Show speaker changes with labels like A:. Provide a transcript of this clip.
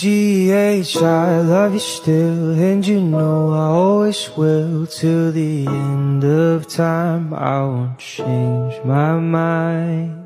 A: GH, I love you still, and you know I always will. Till the end of time, I won't change my mind.